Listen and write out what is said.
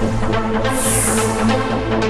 Thank you.